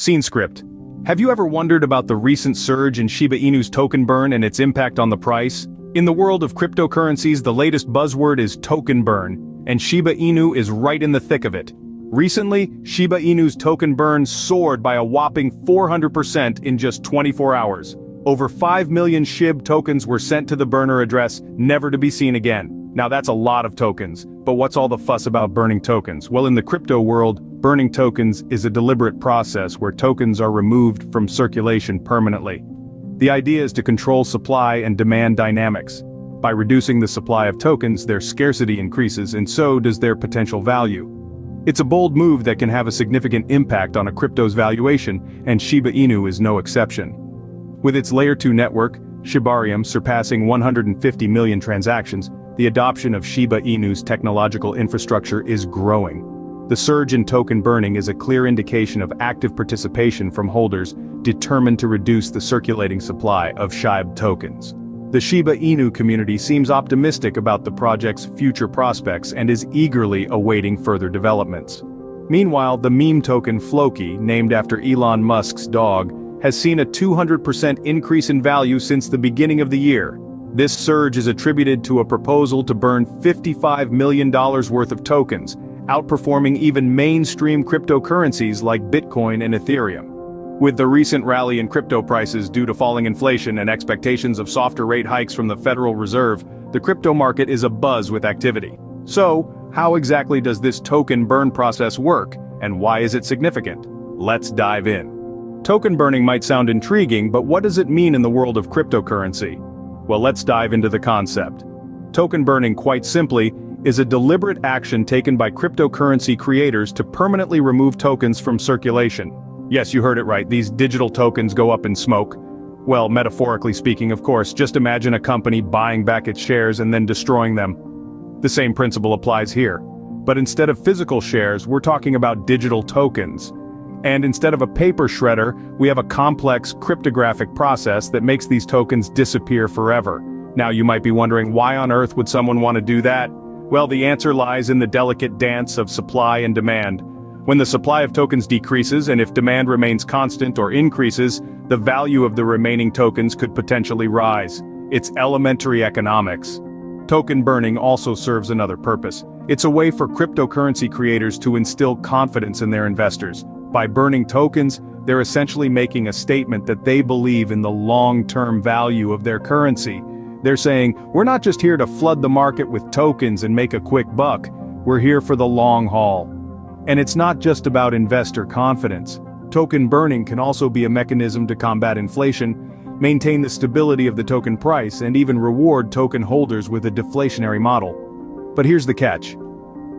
Scene script. Have you ever wondered about the recent surge in Shiba Inu's token burn and its impact on the price? In the world of cryptocurrencies the latest buzzword is token burn, and Shiba Inu is right in the thick of it. Recently, Shiba Inu's token burn soared by a whopping 400% in just 24 hours. Over 5 million SHIB tokens were sent to the burner address, never to be seen again. Now that's a lot of tokens, but what's all the fuss about burning tokens? Well in the crypto world, burning tokens is a deliberate process where tokens are removed from circulation permanently. The idea is to control supply and demand dynamics. By reducing the supply of tokens, their scarcity increases and so does their potential value. It's a bold move that can have a significant impact on a crypto's valuation, and Shiba Inu is no exception. With its Layer 2 network, Shibarium surpassing 150 million transactions, the adoption of Shiba Inu's technological infrastructure is growing. The surge in token burning is a clear indication of active participation from holders determined to reduce the circulating supply of SHIB tokens. The Shiba Inu community seems optimistic about the project's future prospects and is eagerly awaiting further developments. Meanwhile, the meme token Floki, named after Elon Musk's dog, has seen a 200% increase in value since the beginning of the year, this surge is attributed to a proposal to burn $55 million worth of tokens, outperforming even mainstream cryptocurrencies like Bitcoin and Ethereum. With the recent rally in crypto prices due to falling inflation and expectations of softer rate hikes from the Federal Reserve, the crypto market is abuzz with activity. So, how exactly does this token burn process work, and why is it significant? Let's dive in. Token burning might sound intriguing, but what does it mean in the world of cryptocurrency? Well let's dive into the concept. Token burning quite simply, is a deliberate action taken by cryptocurrency creators to permanently remove tokens from circulation. Yes you heard it right, these digital tokens go up in smoke. Well, metaphorically speaking of course, just imagine a company buying back its shares and then destroying them. The same principle applies here. But instead of physical shares, we're talking about digital tokens. And instead of a paper shredder, we have a complex cryptographic process that makes these tokens disappear forever. Now you might be wondering why on earth would someone want to do that? Well the answer lies in the delicate dance of supply and demand. When the supply of tokens decreases and if demand remains constant or increases, the value of the remaining tokens could potentially rise. It's elementary economics. Token burning also serves another purpose. It's a way for cryptocurrency creators to instill confidence in their investors. By burning tokens, they're essentially making a statement that they believe in the long-term value of their currency. They're saying, we're not just here to flood the market with tokens and make a quick buck, we're here for the long haul. And it's not just about investor confidence. Token burning can also be a mechanism to combat inflation, maintain the stability of the token price and even reward token holders with a deflationary model. But here's the catch.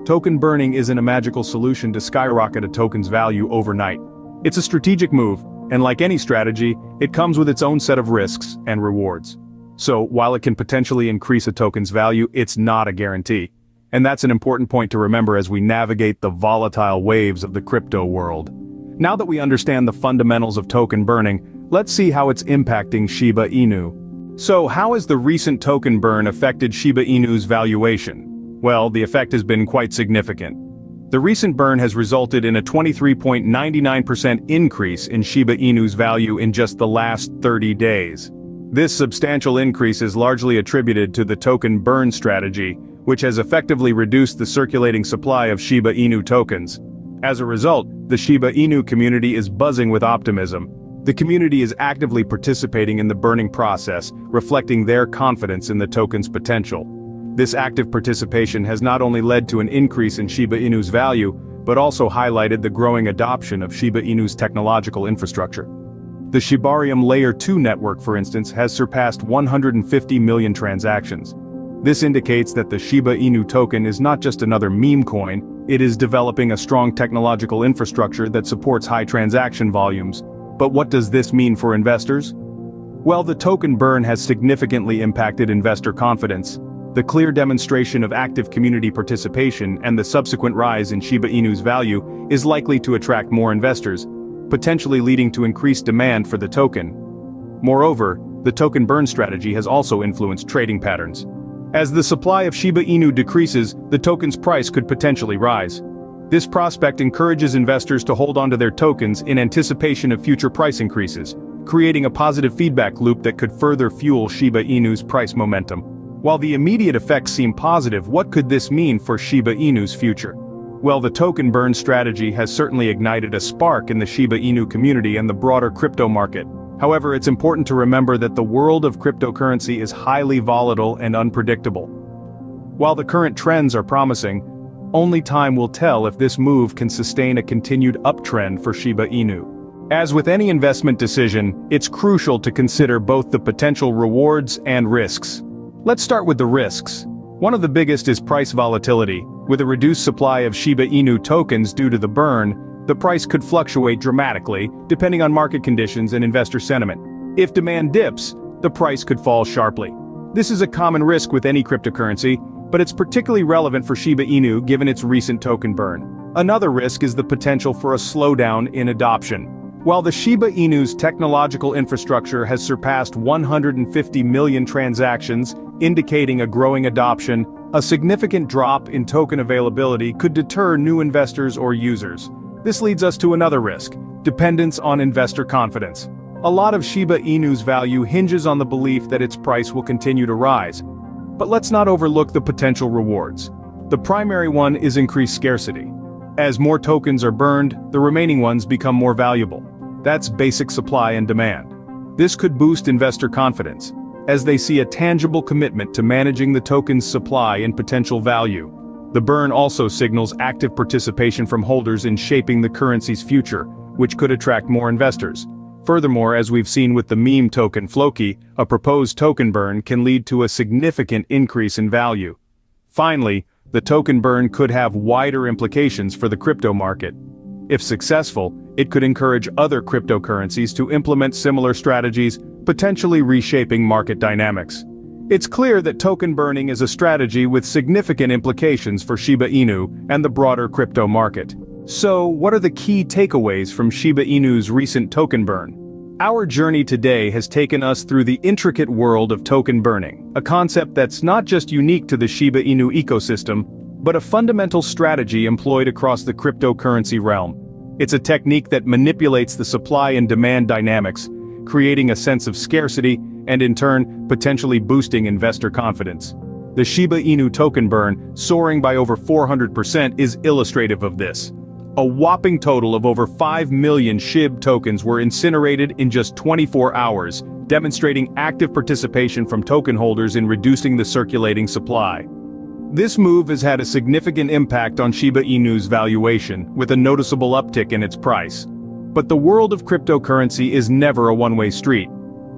Token burning isn't a magical solution to skyrocket a token's value overnight. It's a strategic move, and like any strategy, it comes with its own set of risks and rewards. So, while it can potentially increase a token's value, it's not a guarantee. And that's an important point to remember as we navigate the volatile waves of the crypto world. Now that we understand the fundamentals of token burning, let's see how it's impacting Shiba Inu. So how has the recent token burn affected Shiba Inu's valuation? Well, the effect has been quite significant. The recent burn has resulted in a 23.99% increase in Shiba Inu's value in just the last 30 days. This substantial increase is largely attributed to the token burn strategy, which has effectively reduced the circulating supply of Shiba Inu tokens. As a result, the Shiba Inu community is buzzing with optimism. The community is actively participating in the burning process, reflecting their confidence in the token's potential. This active participation has not only led to an increase in Shiba Inu's value, but also highlighted the growing adoption of Shiba Inu's technological infrastructure. The Shibarium Layer 2 network for instance has surpassed 150 million transactions. This indicates that the Shiba Inu token is not just another meme coin, it is developing a strong technological infrastructure that supports high transaction volumes. But what does this mean for investors? Well the token burn has significantly impacted investor confidence, the clear demonstration of active community participation and the subsequent rise in Shiba Inu's value is likely to attract more investors, potentially leading to increased demand for the token. Moreover, the token burn strategy has also influenced trading patterns. As the supply of Shiba Inu decreases, the token's price could potentially rise. This prospect encourages investors to hold onto their tokens in anticipation of future price increases, creating a positive feedback loop that could further fuel Shiba Inu's price momentum. While the immediate effects seem positive, what could this mean for Shiba Inu's future? Well, the token burn strategy has certainly ignited a spark in the Shiba Inu community and the broader crypto market. However, it's important to remember that the world of cryptocurrency is highly volatile and unpredictable. While the current trends are promising, only time will tell if this move can sustain a continued uptrend for Shiba Inu. As with any investment decision, it's crucial to consider both the potential rewards and risks. Let's start with the risks. One of the biggest is price volatility. With a reduced supply of Shiba Inu tokens due to the burn, the price could fluctuate dramatically, depending on market conditions and investor sentiment. If demand dips, the price could fall sharply. This is a common risk with any cryptocurrency, but it's particularly relevant for Shiba Inu given its recent token burn. Another risk is the potential for a slowdown in adoption. While the Shiba Inu's technological infrastructure has surpassed 150 million transactions, indicating a growing adoption, a significant drop in token availability could deter new investors or users. This leads us to another risk, dependence on investor confidence. A lot of Shiba Inu's value hinges on the belief that its price will continue to rise, but let's not overlook the potential rewards. The primary one is increased scarcity. As more tokens are burned, the remaining ones become more valuable. That's basic supply and demand. This could boost investor confidence, as they see a tangible commitment to managing the token's supply and potential value. The burn also signals active participation from holders in shaping the currency's future, which could attract more investors. Furthermore, as we've seen with the meme token Floki, a proposed token burn can lead to a significant increase in value. Finally, the token burn could have wider implications for the crypto market. If successful, it could encourage other cryptocurrencies to implement similar strategies, potentially reshaping market dynamics. It's clear that token burning is a strategy with significant implications for Shiba Inu and the broader crypto market. So, what are the key takeaways from Shiba Inu's recent token burn? Our journey today has taken us through the intricate world of token burning, a concept that's not just unique to the Shiba Inu ecosystem, but a fundamental strategy employed across the cryptocurrency realm. It's a technique that manipulates the supply and demand dynamics, creating a sense of scarcity and in turn, potentially boosting investor confidence. The Shiba Inu token burn, soaring by over 400% is illustrative of this. A whopping total of over 5 million SHIB tokens were incinerated in just 24 hours, demonstrating active participation from token holders in reducing the circulating supply. This move has had a significant impact on Shiba Inu's valuation, with a noticeable uptick in its price. But the world of cryptocurrency is never a one-way street.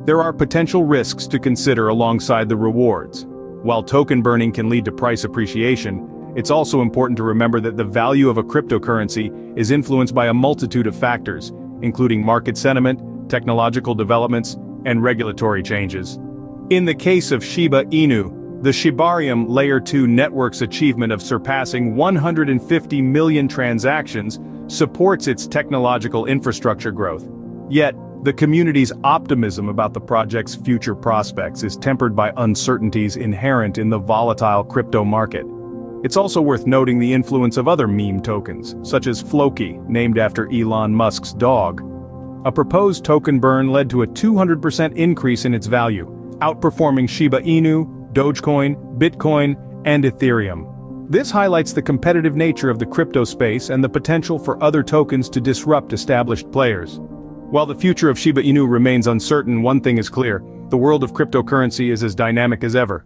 There are potential risks to consider alongside the rewards. While token burning can lead to price appreciation, it's also important to remember that the value of a cryptocurrency is influenced by a multitude of factors, including market sentiment, technological developments, and regulatory changes. In the case of Shiba Inu, the Shibarium Layer 2 network's achievement of surpassing 150 million transactions supports its technological infrastructure growth. Yet, the community's optimism about the project's future prospects is tempered by uncertainties inherent in the volatile crypto market. It's also worth noting the influence of other meme tokens, such as Floki, named after Elon Musk's dog. A proposed token burn led to a 200% increase in its value, outperforming Shiba Inu, Dogecoin, Bitcoin, and Ethereum. This highlights the competitive nature of the crypto space and the potential for other tokens to disrupt established players. While the future of Shiba Inu remains uncertain, one thing is clear, the world of cryptocurrency is as dynamic as ever.